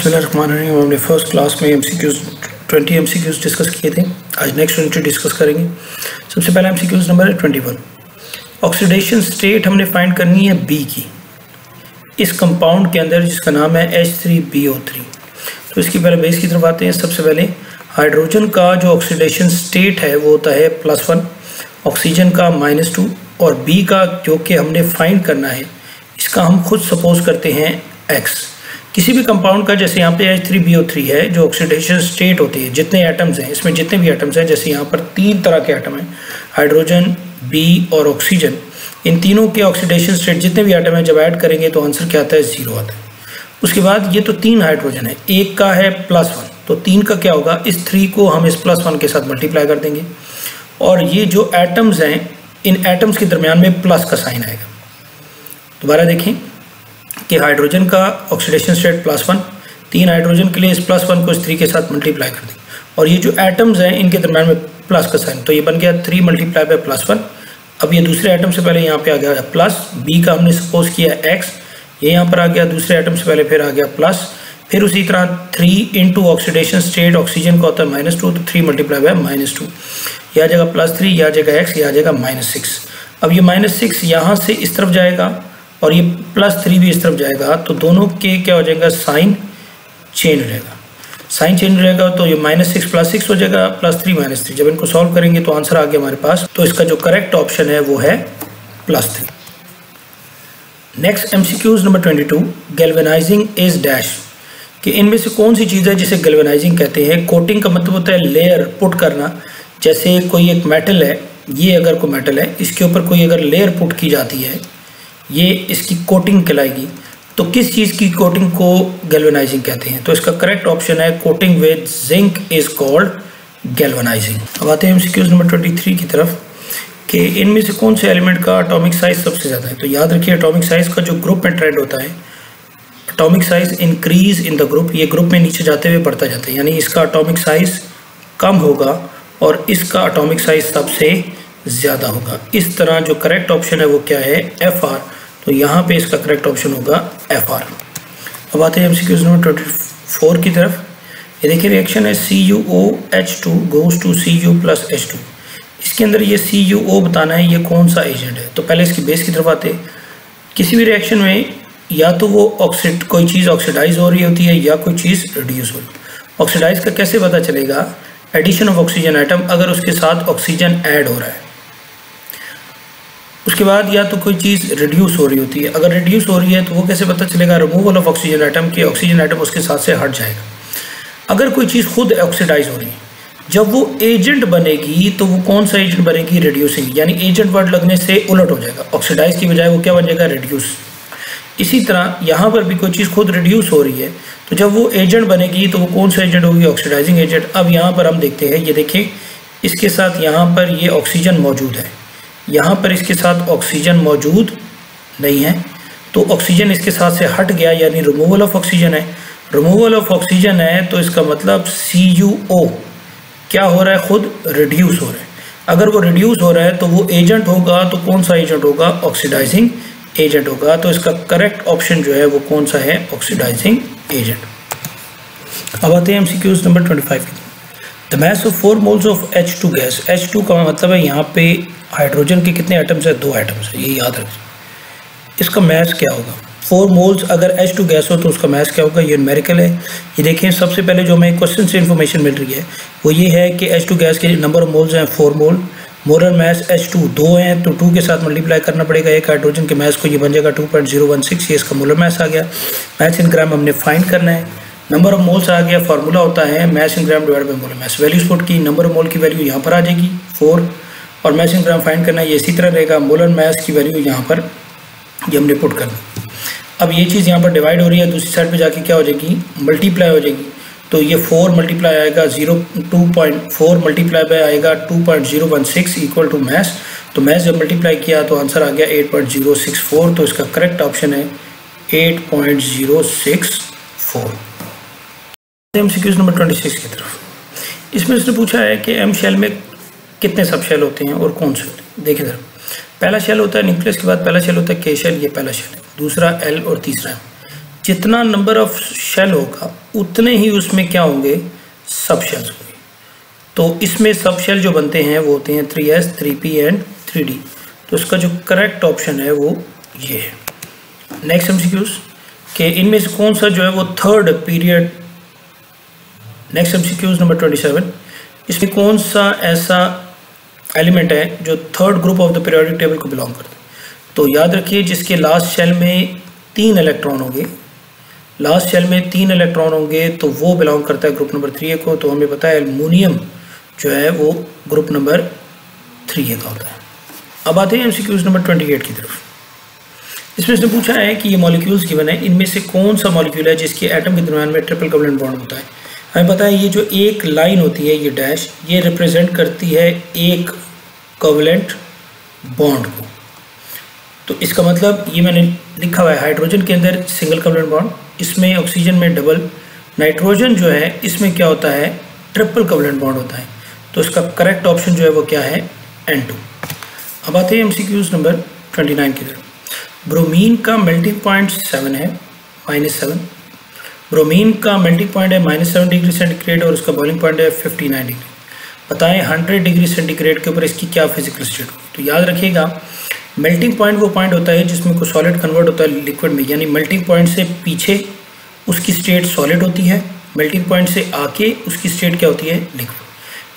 बिस्मिल्लाह हमने first class में M C Qs twenty M C Qs discuss किए थे। आज नेक्स्ट यूनिट डिस्कस करेंगे। सबसे पहला एम सी क्यूज़ नंबर है ट्वेंटी वन ऑक्सीडेशन स्टेट हमने फाइंड करनी है बी की। इस कंपाउंड के अंदर जिसका नाम है H three B O three तो इसकी पहले बेस की तरफ़ आते हैं। सबसे पहले हाइड्रोजन का जो ऑक्सीडेशन स्टेट है, वो होता है प्लस वन ऑक्सीजन का माइनस टू और बी का जो कि हमने फाइंड करना है, इसका हम खुद सपोज़ करते हैं एक्स किसी भी कंपाउंड का, जैसे यहाँ पे H three B O three है, जो ऑक्सीडेशन स्टेट होती है, जितने एटम्स हैं, इसमें जितने भी एटम्स हैं, जैसे यहाँ पर तीन तरह के एटम हैं हाइड्रोजन बी और ऑक्सीजन इन तीनों के ऑक्सीडेशन स्टेट जितने भी एटम हैं, जब ऐड करेंगे तो आंसर क्या आता है? ज़ीरो आता है। उसके बाद ये तो तीन हाइड्रोजन है, एक का है प्लस वन तो तीन का क्या होगा? इस थ्री को हम इस प्लस वन के साथ मल्टीप्लाई कर देंगे। और ये जो एटम्स हैं, इन एटम्स के दरमियान में प्लस का साइन आएगा। दोबारा देखें। कि हाइड्रोजन का ऑक्सीडेशन स्टेट प्लस वन तीन हाइड्रोजन के लिए इस प्लस वन को इस थ्री के साथ मल्टीप्लाई कर दें। और ये जो एटम्स हैं, इनके दरम्यान में प्लस का साइन तो ये बन गया three multiply by plus one अब ये दूसरे आइटम से पहले यहाँ पे आ गया प्लस बी का हमने सपोज़ किया एक्स ये यहाँ पर आ गया दूसरे आइटम से पहले, फिर आ गया प्लस फिर उसी तरह three into oxidation state oxygen का होता है माइनस टू तो three multiply by minus two आ जाएगा प्लस थ्री यह आ जाएगा एक्स यह आ जाएगा माइनस सिक्स अब ये माइनस सिक्स यहाँ से इस तरफ़ जाएगा। और ये प्लस थ्री भी इस तरफ़ जाएगा तो दोनों के क्या हो जाएगा? साइन चेंज रहेगा। साइन चेंज रहेगा तो ये माइनस सिक्स प्लस सिक्स हो जाएगा प्लस थ्री माइनस थ्री जब इनको सॉल्व करेंगे तो आंसर आ गया हमारे पास तो इसका जो करेक्ट ऑप्शन है वो है plus three next M C Qs number twenty two galvanizing is dash कि इनमें से कौन सी चीज़ है जिसे गैल्वेनाइजिंग कहते हैं? कोटिंग का मतलब होता है लेयर पुट करना। जैसे कोई एक मेटल है, ये अगर कोई मेटल है, इसके ऊपर कोई अगर लेयर पुट की जाती है ये इसकी कोटिंग कहलाएगी। तो किस चीज़ की कोटिंग को गैल्वेनाइजिंग कहते हैं? तो इसका करेक्ट ऑप्शन है coating with zinc is called galvanizing अब आते हैं एमसीक्यूज नंबर ट्वेंटी थ्री की तरफ़, कि इनमें से कौन से एलिमेंट का अटोमिक साइज़ सबसे ज़्यादा है? तो याद रखिए अटोमिक साइज़ का जो ग्रुप में ट्रेंड होता है atomic size increase in the group ये ग्रुप में नीचे जाते हुए बढ़ता जाता है। यानी इसका अटोमिक साइज़ कम होगा और इसका अटोमिक साइज़ सबसे ज़्यादा होगा। इस तरह जो करेक्ट ऑप्शन है वो क्या है? एफ़ आर तो यहाँ पे इसका करेक्ट ऑप्शन होगा एफ़ आर अब आते हैं M C Qs number twenty four की तरफ़। ये देखिए रिएक्शन है C U O H two goes to C U plus H two इसके अंदर ये सी यू ओ बताना है ये कौन सा एजेंट है। तो पहले इसकी बेस की तरफ़ आते किसी भी रिएक्शन में या तो वो ऑक्सीड कोई चीज़ ऑक्सीडाइज हो रही होती है या कोई चीज़ रिड्यूस हो। रही ऑक्सीडाइज का कैसे पता चलेगा? एडिशन ऑफ़ ऑक्सीजन आइटम अगर उसके साथ ऑक्सीजन ऐड हो रहा है। उसके बाद या तो कोई चीज़ रिड्यूस हो रही होती है। अगर रिड्यूस हो रही है तो वो कैसे पता चलेगा? रिमूवल ऑफ़ ऑक्सीजन आइटम कि ऑक्सीजन आइटम उसके साथ से हट जाएगा। अगर कोई चीज़ खुद ऑक्सीडाइज हो रही है, जब वो एजेंट बनेगी तो वो कौन सा एजेंट बनेगी? रिड्यूसिंग यानी एजेंट वर्ड लगने से उलट हो जाएगा। ऑक्सीडाइज की बजाय वो क्या बन जाएगा? रिड्यूस इसी तरह यहाँ पर भी कोई चीज़ खुद रिड्यूस हो रही है तो जब वो एजेंट बनेगी तो वो कौन सा एजेंट होगी? ऑक्सीडाइजिंग एजेंट अब यहाँ पर हम देखते हैं, ये देखें, इसके साथ यहाँ पर ये ऑक्सीजन मौजूद है। यहाँ पर इसके साथ ऑक्सीजन मौजूद नहीं है। तो ऑक्सीजन इसके साथ से हट गया, यानी रिमूवल ऑफ़ ऑक्सीजन है। रिमूवल ऑफ़ ऑक्सीजन है तो इसका मतलब सी यू ओ क्या हो रहा है? खुद रिड्यूस हो रहा है। अगर वो रिड्यूस हो रहा है तो वो एजेंट होगा तो कौन सा एजेंट होगा? ऑक्सीडाइजिंग एजेंट होगा। तो इसका करेक्ट ऑप्शन जो है, वो कौन सा है? ऑक्सीडाइजिंग एजेंट अब आते हैं M number twenty five the mass of four moles of H two gas H two का मतलब है यहाँ पे हाइड्रोजन के कितने आइटम्स है? दो आइटम्स है, ये याद रखें इसका मैस क्या होगा? फोर मोल्स अगर एच टू गैस हो तो उसका मैस क्या होगा? ये न्यूमेरिकल है। ये देखें सबसे पहले जो हमें क्वेश्चन से इन्फॉर्मेशन मिल रही है, वो ये है कि एच टू गैस के नंबर ऑफ़ मोल्स हैं four mole molar mass H two दो हैं तो टू के साथ मल्टीप्लाई करना पड़ेगा। एक हाइड्रोजन के मैस को ये बन जाएगा two point zero one six ये इसका मोलर मैस आ गया। मैथ इन ग्राम हमने फाइंड करना है। नंबर ऑफ़ मोल्स आ गया फार्मूला होता है mass in gram divide by molar mass values put की नंबर ऑफ़ मोल की वैल्यू यहाँ पर आ जाएगी। फोर और मैस इन ग्राम फाइंड करना, ये इसी तरह रहेगा मोलर मैस की वैल्यू यहाँ पर ये हमने पुट करना अब ये चीज़ यहाँ पर डिवाइड हो रही है, दूसरी साइड पर जाके क्या हो जाएगी? मल्टीप्लाई हो जाएगी। तो ये फोर मल्टीप्लाई आएगा zero two point four multiply by आएगा two point zero one six equal to math तो मैथ जब मल्टीप्लाई किया तो आंसर आ गया eight point zero six four तो इसका करेक्ट ऑप्शन है eight point zero six four M C number twenty six की तरफ़। इसमें उसने पूछा है कि एम शेल में कितने सब शेल होते हैं और कौन से होते हैं? देखिए जरा पहला शेल होता है न्यूक्लियस के बाद पहला शेल होता है के शेल ये पहला शेल है। दूसरा एल और तीसरा जितना नंबर ऑफ़ शेल होगा, उतने ही उसमें क्या होंगे? सब शेल्स होंगे। तो इसमें सब शेल जो बनते हैं, वो होते हैं three S three P and three D तो इसका जो करेक्ट ऑप्शन है, वो ये है। नेक्स्ट एमसीक्यूज कि इनमें से कौन सा जो है, वो third period next MCQs number twenty seven इसमें कौन सा ऐसा एलिमेंट है जो third group of the periodic table को बिलोंग करता है। तो याद रखिए, जिसके लास्ट शेल में तीन इलेक्ट्रॉन होंगे लास्ट शेल में तीन इलेक्ट्रॉन होंगे तो वो बिलोंग करता है ग्रुप नंबर थ्री ए को। तो हमें पता है एलमोनियम जो है, वो ग्रुप नंबर थ्री ए का होता है। अब आते हैं एम नंबर ट्वेंटी एट की तरफ़। इसमें इसने पूछा है कि ये मॉलिक्यूल्स गिवन है इनमें से कौन सा मॉलिक्यूल है जिसके एटम के दरमियान में ट्रिपल कवलेंट बॉन्ड होता है? हमें पता है ये जो एक लाइन होती है, ये डैश, ये रिप्रेजेंट करती है एक कवलेंट बॉन्ड को। तो इसका मतलब ये मैंने लिखा हुआ है, हाइड्रोजन के अंदर सिंगल कवलेंट बॉन्ड, इसमें ऑक्सीजन में डबल, नाइट्रोजन जो है, इसमें क्या होता है, ट्रिपल कवलेंट बॉन्ड होता है। तो इसका करेक्ट ऑप्शन जो है, वो क्या है एन टू अब आते हैं एम नंबर ट्वेंटी नाइन की तरफ़। ब्रोमीन का मेल्टिंग पॉइंट सेवन है, माइनस सेवन। ब्रोमीन का मेल्टिंग पॉइंट है माइनस सेवन डिग्री सेंटीग्रेड और उसका बॉइलिंग पॉइंट है फिफ्टी नाइन डिग्री। बताएँ हंड्रेड डिग्री सेंटीग्रेड के ऊपर इसकी क्या फ़िज़िकल स्टेट होगी? तो याद रखिएगा, मेल्टिंग पॉइंट वो पॉइंट होता है जिसमें कोई सॉलिड कन्वर्ट होता है लिक्विड में, यानी मेल्टिंग पॉइंट से पीछे उसकी स्टेट सॉलिड होती है, मेल्टिंग पॉइंट से आके उसकी स्टेट क्या होती है? लिक्विड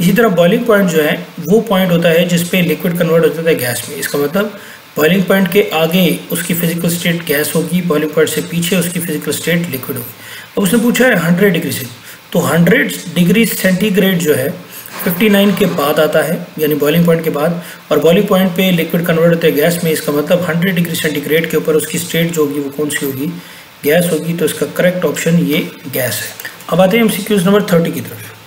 इसी तरह बॉइलिंग पॉइंट जो है, वो पॉइंट होता है जिसपे लिक्विड कन्वर्ट होता है गैस में। इसका मतलब बॉइलिंग पॉइंट के आगे उसकी फ़िज़िकल स्टेट गैस होगी बॉइलिंग पॉइंट से पीछे उसकी फ़िज़िकल स्टेट लिक्विड होगी। अब उसने पूछा है हंड्रेड डिग्री से। तो हंड्रेड डिग्री सेंटीग्रेड जो है 59 के बाद आता है, यानी बॉइलिंग पॉइंट के बाद, और बॉइलिंग पॉइंट पे लिक्विड कन्वर्ट होते हैं गैस में, इसका मतलब 100 डिग्री सेंटीग्रेड के ऊपर उसकी स्टेट जो होगी वो कौन सी होगी? गैस होगी तो इसका करेक्ट ऑप्शन ये गैस है। अब आते हैं एम नंबर थर्टी की तरफ़।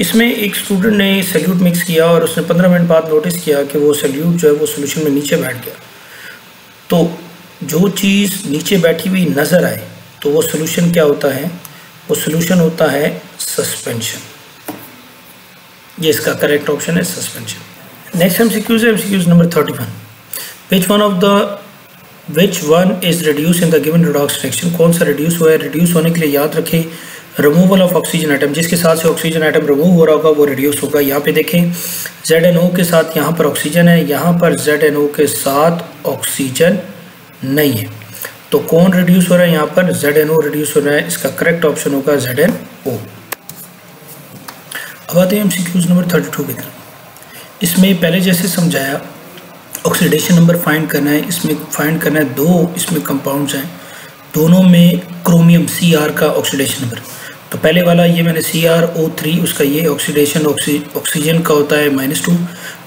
इसमें एक स्टूडेंट ने सल्यूट मिक्स किया और उसने पंद्रह मिनट बाद नोटिस किया कि वो सल्यूट जो है वो सोल्यूशन में नीचे बैठ गया। तो जो चीज़ नीचे बैठी हुई नज़र आए तो वो सोल्यूशन क्या होता है? वो सोल्यूशन होता है सस्पेंशन ये इसका करेक्ट ऑप्शन है suspension next M CQs M CQs number thirty one which one of the which one is reduce in the given redox reaction कौन सा रिड्यूस हुआ है? रिड्यूस होने के लिए याद रखें रिमूवल ऑफ़ ऑक्सीजन आइटम जिसके साथ से ऑक्सीजन आइटम रिमूव हो रहा होगा, वो रिड्यूस होगा। यहाँ पे देखें जेड एन ओ के साथ यहाँ पर ऑक्सीजन है, यहाँ पर जेड एन ओ के साथ ऑक्सीजन नहीं है। तो कौन रिड्यूस हो रहा है यहाँ पर? जेड एन ओ रिड्यूस हो रहा है, इसका करेक्ट ऑप्शन होगा जेड एन ओ अब आते हैं M C Qs number thirty two की तरफ़। इसमें पहले जैसे समझाया ऑक्सीडेशन नंबर फाइंड करना है, इसमें फाइंड करना है, दो इसमें कंपाउंड्स हैं। दोनों में क्रोमियम सी आर का ऑक्सीडेशन नंबर तो पहले वाला ये मैंने सी आर ओ थ्री उसका ये ऑक्सीडेशन ऑक्सीजन का होता है माइनस टू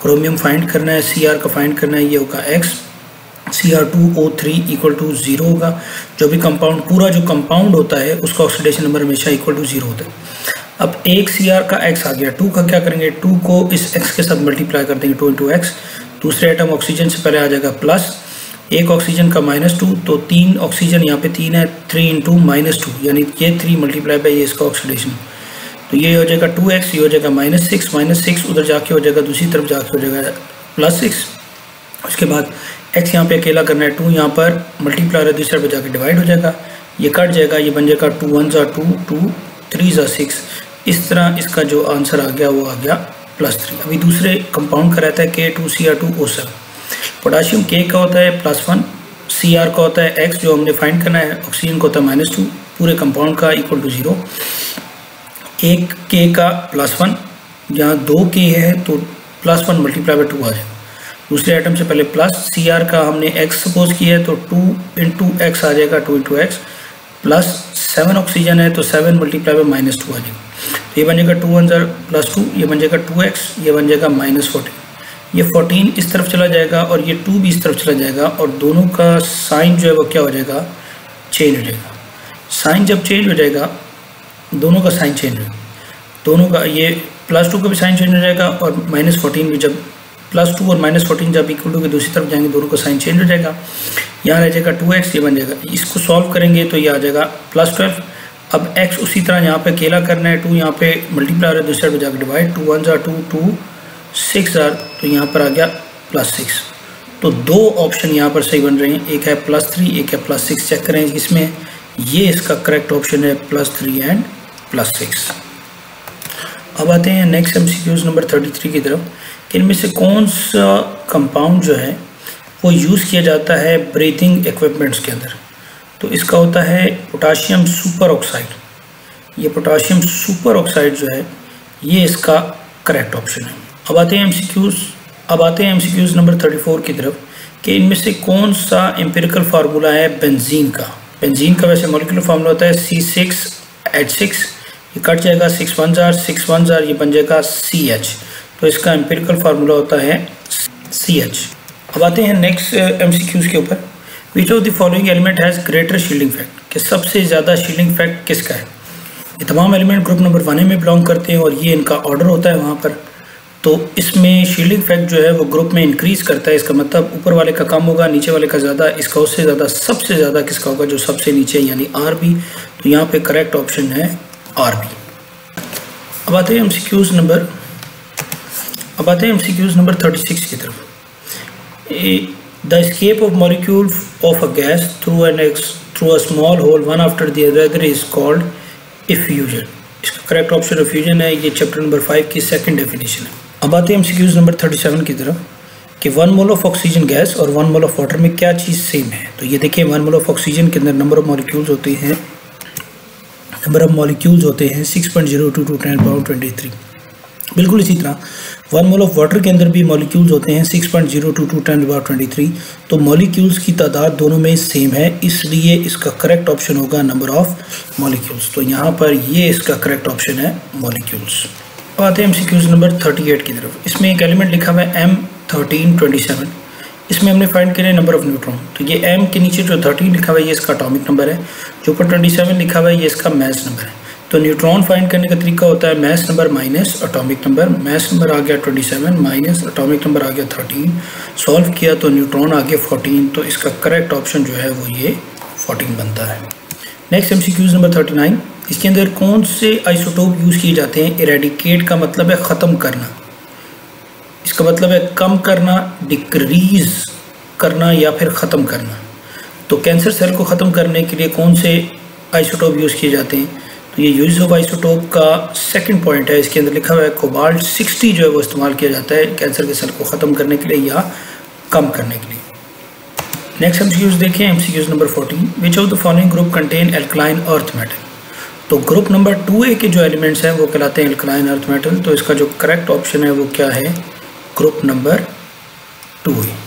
क्रोमियम फाइंड करना है सी आर का फाइंड करना है, ये होगा X C R two O three equal to zero होगा। जो भी कंपाउंड पूरा जो कंपाउंड होता है, उसका ऑक्सीडेशन नंबर हमेशा इक्वल टू ज़ीरो होता है। अब एक सी आर का एक्स आ गया टू का क्या करेंगे? टू को इस एक्स के साथ मल्टीप्लाई कर देंगे टू इंटू एक्स दूसरे आइटम ऑक्सीजन से पहले आ जाएगा प्लस एक ऑक्सीजन का माइनस टू तो तीन ऑक्सीजन यहाँ पे तीन है थ्री इंटू माइनस टू यानी ये थ्री मल्टीप्लाई बाई ये इसका ऑक्सीडेशन तो ये हो जाएगा टू एक्स ये हो जाएगा माइनस सिक्स माइनस सिक्स उधर जाके हो जाएगा, दूसरी तरफ़ जाके हो जाएगा प्लस सिक्स उसके बाद एक्स यहाँ पे अकेला करना है टू यहाँ पर मल्टीप्लाई है दूसरे पर जाके डिवाइड हो जाएगा। ये कट जाएगा, ये बन जाएगा टू वन ज़ा टू टू थ्री ज़ा सिक्स इस तरह इसका जो आंसर आ गया, वो आ गया प्लस थ्री अभी दूसरे कंपाउंड का रहता है K two C R two O seven potassium के का होता है प्लस वन सी आर का होता है एक्स जो हमने फाइंड करना है ऑक्सीजन का होता है माइनस टू पूरे कंपाउंड का इक्वल टू ज़ीरो एक के का प्लस वन जहाँ दो के है तो plus one multiply by two आ जाएगा। दूसरे आइटम से पहले प्लस सी आर का हमने एक्स सपोज़ किया है तो टू इंटू एक्स आ जाएगा two into x plus seven oxygen है तो seven multiply by minus two आ जाएगा। तो ये बन जाएगा टू वन ज़र प्लस टू ये बन जाएगा टू एक्स ये बन जाएगा माइनस फोर्टीन ये 14 इस तरफ़ चला जाएगा और ये 2 भी इस तरफ़ चला जाएगा और दोनों का साइन जो है वो क्या हो जाएगा? चेंज हो जाएगा। साइन जब चेंज हो जाएगा, दोनों का साइन चेंज हो दोनों का ये प्लस टू का भी साइन चेंज हो जाएगा और माइनस फोर्टीन भी जब प्लस टू और माइनस फोर्टीन जब इक्वल टू के दूसरी तरफ़ जाएँगे, दोनों का साइन चेंज हो जाएगा। यहाँ रह जाएगा टू एक्स ये बन जाएगा। इसको सॉल्व करेंगे तो ये आ जाएगा प्लस ट्वेल्व अब एक्स उसी तरह यहाँ पे अकेला करना है टू यहाँ पे मल्टीप्लाई हो रहा है दूसरे पे जाकर डिवाइड टू वन ज़ा टू टू सिक्स आर तो यहाँ पर आ गया प्लस सिक्स तो दो ऑप्शन यहाँ पर सही बन रहे हैं। एक है प्लस थ्री एक है प्लस सिक्स चेक करें इसमें। ये इसका करेक्ट ऑप्शन है plus three and plus six अब आते हैं next M number thirty three की तरफ़। कि इनमें से कौन सा कंपाउंड जो है, वो यूज़ किया जाता है ब्रीथिंग इक्विपमेंट्स के अंदर। तो इसका होता है पोटाशियम सुपर ऑक्साइड ये पोटाशियम सुपर ऑक्साइड जो है, ये इसका करेक्ट ऑप्शन है। अब आते हैं एम अब आते हैं एम नंबर थर्टी फोर की तरफ़ कि इनमें से कौन सा एम्पेरिकल फार्मूला है बेंजीन का? बेंजीन का वैसे मोलिकुलर फार्मूला होता है सी सिक्स एच सिक्स ये कट जाएगा सिक्स वन जार सिक्स वन जार, ये बन जाएगा सी एच तो इसका एम्पेरिकल फार्मूला होता है सी एच अब आते हैं नेक्स्ट एम सी क्यूज़ के ऊपर। Which of the following element has greater shielding fact कि सबसे ज़्यादा शील्डिंग फैक्ट किसका है? ये तमाम एलिमेंट ग्रुप नंबर वन में बिलोंग करते हैं और ये इनका ऑर्डर होता है वहाँ पर। तो इसमें शील्डिंग फैक्ट जो है वो ग्रुप में इंक्रीज़ करता है। इसका मतलब ऊपर वाले का कम होगा, नीचे वाले का ज़्यादा, इसका उससे ज़्यादा, सबसे ज़्यादा किसका होगा जो सबसे नीचे, यानी आर बी तो यहाँ पे करेक्ट ऑप्शन है आर बी अब आते हैं एम नंबर अब आते हैं एम नंबर थर्टी सिक्स की तरफ़। The escape of molecule of a gas through an x through a small hole one after the other is called effusion इसका करेक्ट ऑप्शन रिफ्यूजन है। ये चैप्टर नंबर फाइव की second definition है। अब आते हैं एम नंबर थर्टी सेवन की तरफ़, कि one mole of oxygen gas और वन मोल ऑफ़ वाटर में क्या चीज़ सेम है? तो ये देखिए वन मोल ऑफ़ ऑक्सीजन के अंदर नंबर ऑफ़ मॉलिक्यूल्स होते हैं नंबर ऑफ़ मॉलिक्यूल्स होते हैं six point zero two two ten power twenty three बिल्कुल इसी तरह वन मोल ऑफ़ वाटर के अंदर भी मॉलिक्यूल्स होते हैं six point zero two two ten power twenty three तो मॉलिक्यूल्स की तादाद दोनों में सेम है, इसलिए इसका करेक्ट ऑप्शन होगा नंबर ऑफ़ मॉलिक्यूल्स तो यहाँ पर ये इसका करेक्ट ऑप्शन है मॉलिक्यूल्स आते हैं एम नंबर थर्टी एट की तरफ़। इसमें एक एलिमेंट लिखा हुआ है एम थर्टीन ट्वेंटी सेवन इसमें हमने फाइंड किया नंबर ऑफ़ न्यूट्रॉन तो ये एम के नीचे जो थर्टीन लिखा हुआ है, ये इसका अटोमिक नंबर है। जो ऊपर ट्वेंटी सेवन लिखा हुआ है, ये इसका मैथ नंबर है। तो न्यूट्रॉन फाइंड करने का तरीका होता है mass number minus atomic number mass number आ गया twenty seven minus atomic number आ गया थर्टीन सॉल्व किया तो न्यूट्रॉन आ गया फोर्टीन तो इसका करेक्ट ऑप्शन जो है वो ये फोर्टीन बनता है। Next M number thirty nine इसके अंदर कौन से आइसोटोप यूज़ किए जाते हैं? इरेडिकेट का मतलब है ख़त्म करना। इसका मतलब है कम करना डिक्रीज करना या फिर ख़त्म करना। तो कैंसर सेल को ख़त्म करने के लिए कौन से आइसोटोप यूज़ किए जाते हैं? तो ये यूज़ ऑफ़ आइसोटोप का सेकंड पॉइंट है। इसके अंदर लिखा हुआ है कोबाल्ट 60 जो है वो इस्तेमाल किया जाता है कैंसर के सेल को ख़त्म करने के लिए या कम करने के लिए। नेक्स्ट एम सी देखें। M C number fourteen which of the following group contain alkaline earth metal तो ग्रुप नंबर टू ए के जो एलिमेंट्स हैं, वो कहलाते हैं एल्कलाइन अर्थ मेटल तो इसका जो करेक्ट ऑप्शन है, वो क्या है? ग्रुप नंबर टू ए